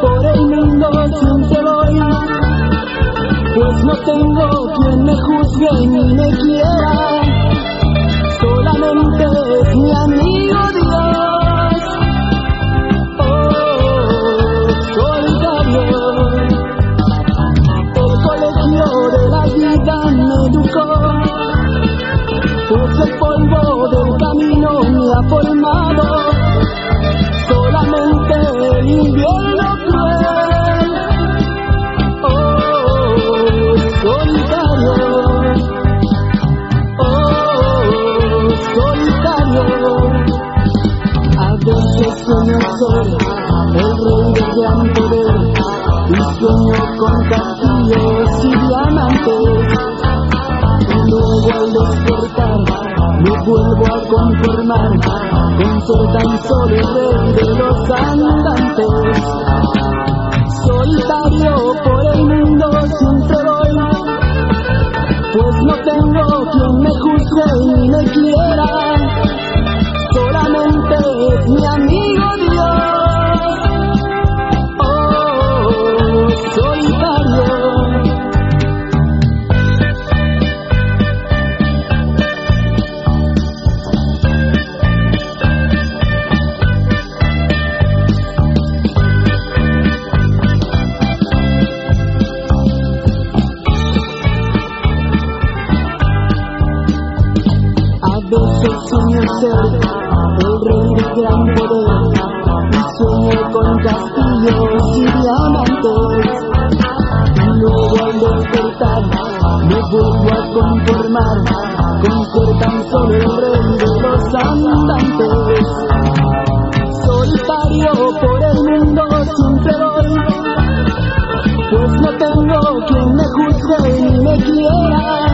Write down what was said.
por el mundo siempre voy, pues no tengo quien me juzgue ni me quiera, solamente es mi amigo el rey del gran poder y sueño con castillos y diamantes. Y luego al despertar me vuelvo a conformar con ser tan solo rey de los andantes. Solitario por el mundo siempre voy, pues no tengo quien me juzgue ni me quiera, que sueño ser el rey de gran poder y sueño con castillos y diamantes. Y luego al despertar me vuelvo a conformar con ser tan solo el rey de los andantes. Solitario por el mundo siempre voy, pues no tengo quien me juzgue ni me quiera.